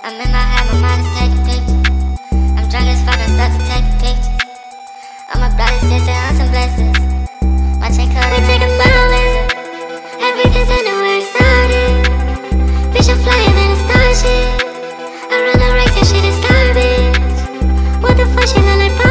I'm in my head, my mind is taking pictures. I'm drunk as fuck, I'm to take a picture. I'm a bloody sister on some blessings. My chain cut and take a photo. Everything's in the way it started. Bitch, I'm flying in a starship. I run a race and shit is garbage. What the fuck, she look like